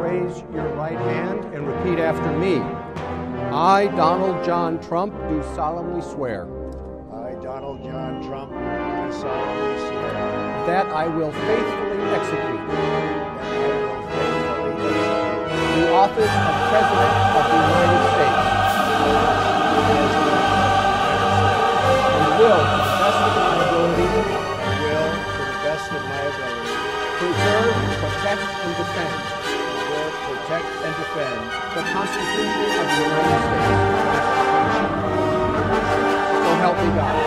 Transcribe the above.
raise your right hand and repeat after me. I, Donald John Trump, do solemnly swear I, Donald John Trump, do solemnly swear that I will faithfully execute will faithfully execute the office of President of the United States and will, to the best of my ability, will, to the best of my ability, preserve, protect, and defend preserve, protect, and defend the Constitution of the United States. So help me God.